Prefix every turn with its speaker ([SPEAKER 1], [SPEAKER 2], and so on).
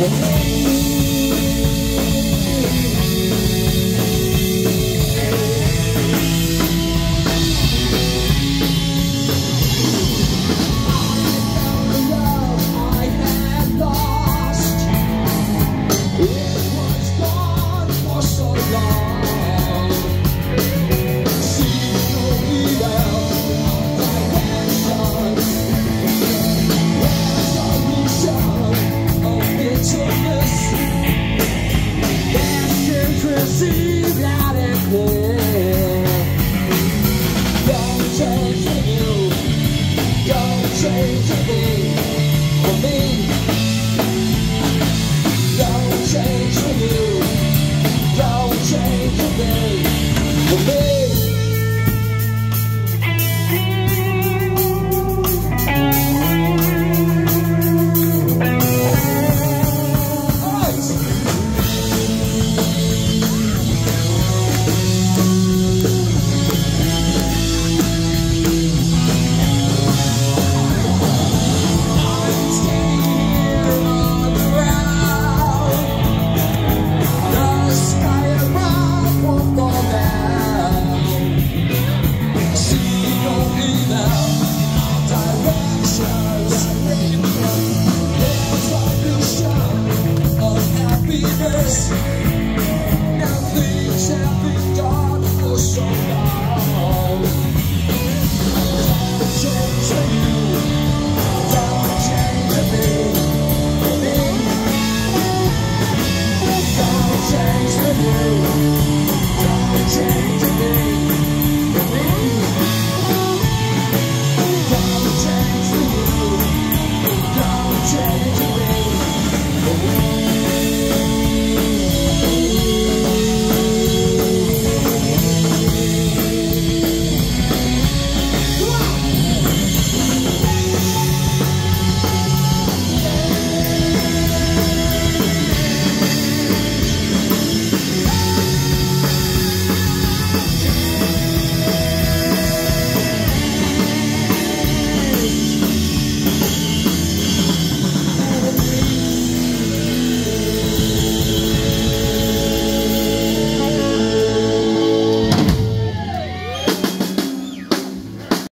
[SPEAKER 1] Whoa. Happiness